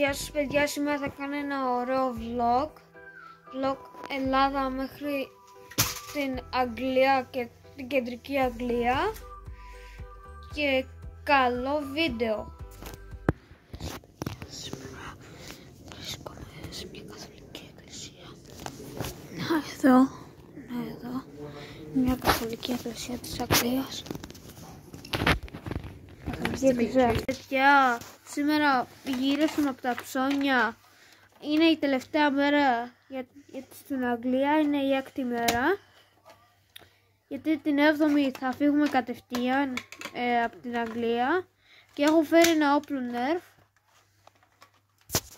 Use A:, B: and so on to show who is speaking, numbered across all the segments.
A: Γεια σας παιδιά, σήμερα θα κάνω ένα ωραίο vlog. Vlog Ελλάδα μέχρι την Αγγλία και την κεντρική Αγγλία. Και καλό βίντεο. Σήμερα βρίσκομαι σε μια καθολική εκκλησία Να εδώ, να εδώ. Μια καθολική εκκλησία της Αγγλίας Παιδιά, σήμερα γύρισαν από τα ψώνια. Είναι η τελευταία μέρα για, για, στην Αγγλία, είναι η έκτη μέρα. Γιατί την 7η θα φύγουμε κατευθείαν ε, από την Αγγλία. Και έχω φέρει ένα όπλο nerf.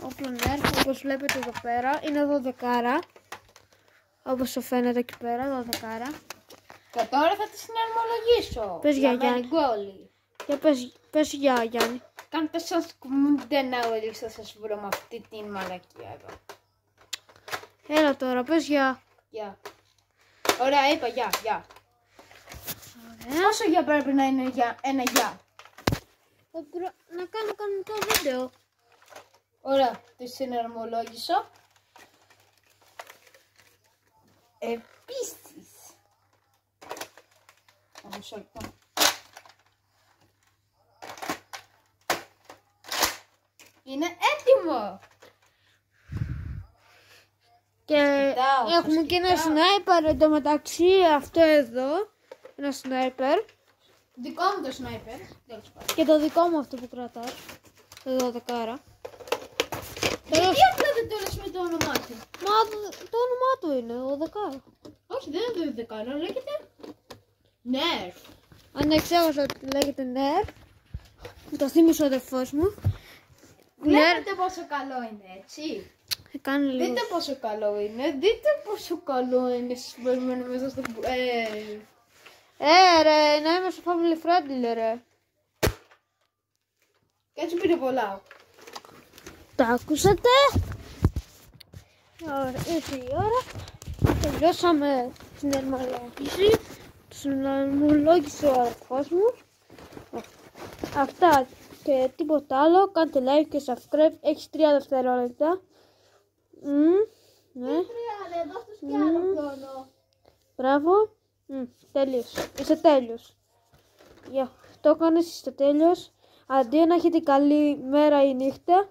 A: Όπλο nerf, όπως βλέπετε εδώ πέρα. Είναι 12 Όπως το φαίνεται εκεί πέρα, 12
B: Και τώρα θα τη συναρμολογήσω.
A: Πες για
B: Γιάννη.
A: Για πες, πες για Γιάννη.
B: Κάντε subscribe δεν να θα σας βρω με αυτή την μαλακία εδώ.
A: Έλα τώρα, πες για.
B: Γεια. Ωραία, είπα γεια, γεια.
A: Ωραία.
B: Πόσο για πρέπει να είναι για ένα γεια.
A: Να κάνω κανονικό βίντεο.
B: Ωραία, τη συναρμολόγησω. Επίσης. Μισό λεπτό. Είναι έτοιμο.
A: Και
B: κοιτάω,
A: έχουμε
B: σας
A: και ένα
B: κοιτάω.
A: σνάιπερ εντωμεταξύ αυτό εδώ. Ένα σνάιπερ.
B: Δικό μου το σνάιπερ. Τέλος πάντων.
A: Και το δικό μου αυτό που κρατάς. Το δωδεκάρα.
B: Γιατί απλά δεν το λες με το όνομά του;
A: Μα το όνομά του είναι, ο δεκάρα.
B: Όχι, δεν είναι το δεκάρο, λέγεται Nerf.
A: Αν δεν ξέχασα ότι λέγεται Nerf. Μου το θύμισε ο αδερφός μου. Nerf.
B: Βλέπετε πόσο καλό είναι, έτσι.
A: Ε, Κάνει λίγο.
B: Δείτε πόσο καλό είναι. Δείτε πόσο καλό είναι συμπεριμένο μέσα στο... Ε,
A: Ε, ρε, να είμαι στο family friendly, ρε.
B: και έτσι πήρε πολλά.
A: Τα ακούσατε; Ωραία, ήρθε η ώρα. Τελειώσαμε την ερμαλόγηση. Την ερμαλόγησε ο αδερφός μου. Αυτά και τίποτα άλλο. Κάντε like και subscribe. Έχεις 3 δευτερόλεπτα. Μμμ, ναι,
B: Χρειάζεται, δώστε
A: κι άλλο
B: χρόνο.
A: μπράβο. Μμ, τέλειος. Είσαι τέλειος. Γεια. Το έκανες, είστε τέλειος. Αντί να έχετε καλή μέρα ή νύχτα.